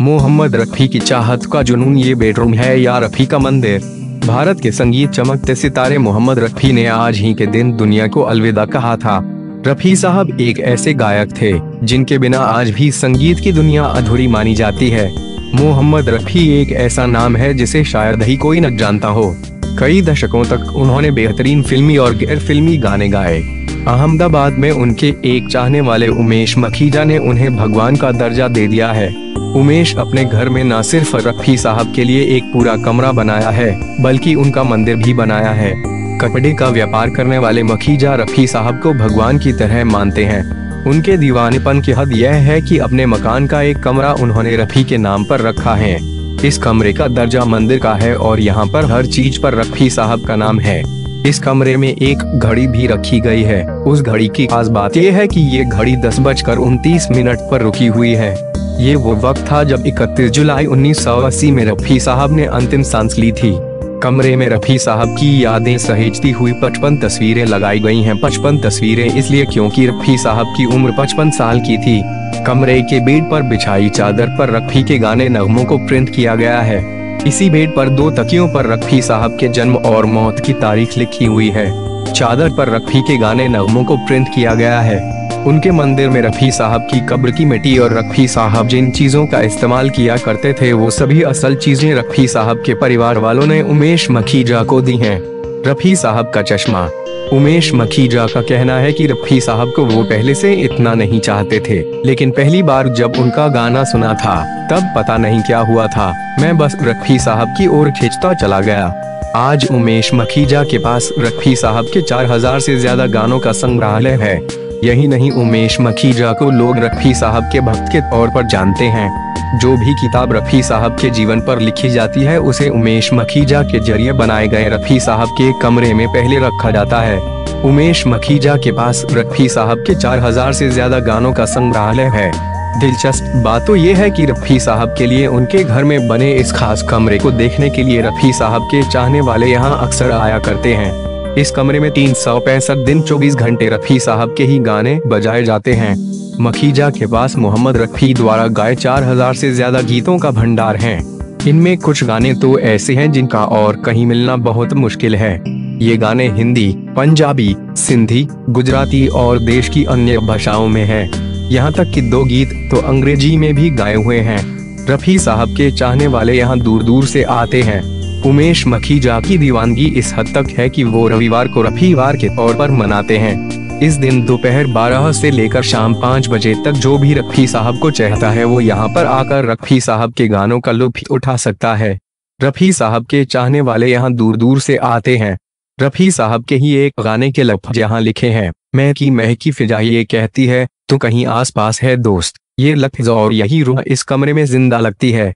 मोहम्मद रफ़ी की चाहत का जुनून ये बेडरूम है या रफ़ी का मंदिर? भारत के संगीत चमकते सितारे मोहम्मद रफ़ी ने आज ही के दिन दुनिया को अलविदा कहा था। रफ़ी साहब एक ऐसे गायक थे, जिनके बिना आज भी संगीत की दुनिया अधूरी मानी जाती है। मोहम्मद रफ़ी एक ऐसा नाम है जिसे शायद ही कोई न जानता हो। कई दशकों तक उन्होंने बेहतरीन फिल्मी और गैर फिल्मी गाने गाए। अहमदाबाद में उनके एक चाहने वाले उमेश मखीजा ने उन्हें भगवान का दर्जा दे दिया है। उमेश अपने घर में न सिर्फ़ रफी साहब के लिए एक पूरा कमरा बनाया है, बल्कि उनका मंदिर भी बनाया है। कपड़े का व्यापार करने वाले मखीजा रफी साहब को भगवान की तरह मानते हैं। उनके दीवानेपन की हद यह है कि अपने मकान का एक कमरा उन्होंने रफी के नाम पर रखा है। इस कमरे का दर्जा मंदिर का है और यहाँ पर हर चीज़ पर रफी साहब का नाम है। इस कमरे में एक घड़ी भी रखी गई है। उस घड़ी की खास बात यह है कि ये घड़ी दस बजकर उनतीस मिनट पर रुकी हुई है। ये वो वक्त था जब 31 जुलाई 1980 में रफी साहब ने अंतिम सांस ली थी। कमरे में रफी साहब की यादें सहेजती हुई पचपन तस्वीरें लगाई गई हैं। पचपन तस्वीरें इसलिए क्योंकि रफी साहब की उम्र पचपन साल की थी। कमरे के बेड पर बिछाई चादर पर रफी के गाने नगमों को प्रिंट किया गया है। इसी बेड पर दो तकियों पर रखी साहब के जन्म और मौत की तारीख लिखी हुई है। चादर पर रखी के गाने नगमों को प्रिंट किया गया है। उनके मंदिर में रफी साहब की कब्र की मिट्टी और रफी साहब जिन चीज़ों का इस्तेमाल किया करते थे, वो सभी असल चीज़ें रफी साहब के परिवार वालों ने उमेश मखीजा को दी हैं। रफी साहब का चश्मा। उमेश मखीजा का कहना है कि रफी साहब को वो पहले से इतना नहीं चाहते थे, लेकिन पहली बार जब उनका गाना सुना था, तब पता नहीं क्या हुआ था। मैं बस रफी साहब की ओर खींचता चला गया। आज उमेश मखीजा के पास रफी साहब के चार हज़ार से ज़्यादा गानों का संग्रहालय है। यही नहीं, उमेश मखीजा को लोग रफी साहब के भक्त के तौर पर जानते हैं। जो भी किताब रफी साहब के जीवन पर लिखी जाती है, उसे उमेश मखीजा के ज़रिए बनाए गए रफी साहब के कमरे में पहले रखा जाता है। उमेश मखीजा के पास रफी साहब के चार हज़ार से ज़्यादा गानों का संग्रहालय है। दिलचस्प बात तो ये है कि रफी साहब के लिए उनके घर में बने इस खास कमरे को देखने के लिए रफी साहब के चाहने वाले यहाँ अक्सर आया करते हैं। इस कमरे में तीन सौ पैंसठ दिन 24 घंटे रफी साहब के ही गाने बजाए जाते हैं। मखीजा के पास मोहम्मद रफी द्वारा गाए चार हज़ार से ज़्यादा गीतों का भंडार है। इनमें कुछ गाने तो ऐसे हैं जिनका और कहीं मिलना बहुत मुश्किल है। ये गाने हिंदी, पंजाबी, सिंधी, गुजराती और देश की अन्य भाषाओं में है। यहाँ तक कि दो गीत तो अंग्रेज़ी में भी गाए हुए हैं। रफी साहब के चाहने वाले यहाँ दूर दूर से आते हैं। उमेश मखीजा की दीवानगी इस हद तक है कि वो रविवार को रफीवार के तौर पर मनाते हैं। इस दिन दोपहर 12 से लेकर शाम 5 बजे तक जो भी रफी साहब को चाहता है वो यहाँ पर आकर रफी साहब के गानों का लुत्फ उठा सकता है। रफी साहब के चाहने वाले यहाँ दूर दूर से आते हैं। रफी साहब के ही एक गाने के लफ यहाँ लिखे हैं, मैं की महकी फिजा ये कहती है तो कहीं आस है दोस्त। ये लफ्ज और यही रूह इस कमरे में ज़िंदा लगती है।